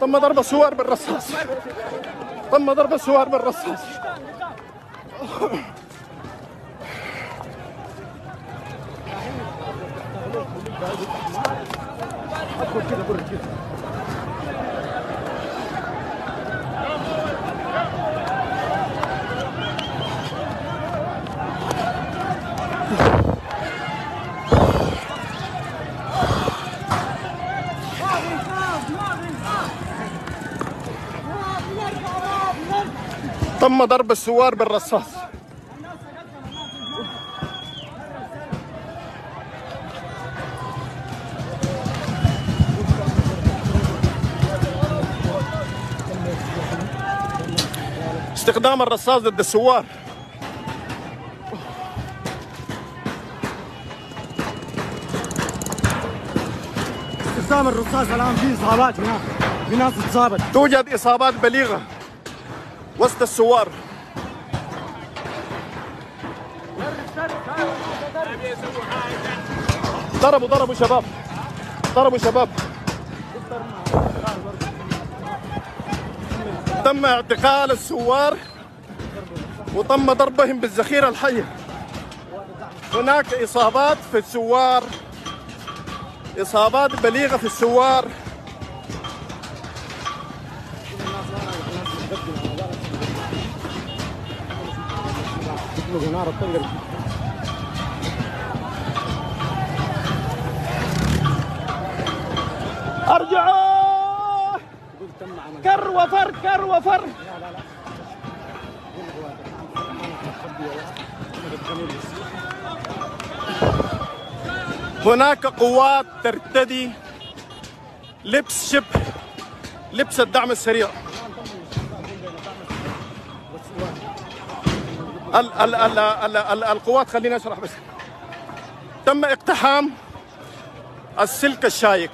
تم ضرب السوار بالرصاص. تم ضرب السوار بالرصاص. تم ضرب السوار بالرصاص. استخدام الرصاص ضد السوار. استخدام الرصاص الآن في إصابات هناك في ناس اتصابت. توجد إصابات بليغة. وسط السوار. ضربوا ضربوا شباب. ضربوا شباب. تم اعتقال السوار وتم ضربهم بالذخيرة الحية. هناك إصابات في السوار. إصابات بليغة في السوار نار الطلق ارجعوا كر وفر كر وفر. هناك قوات ترتدي. لبس شبه لبس الدعم السريع. ال ال ال ال ال القوات خليني اشرح بس. تم اقتحام السلك الشايك.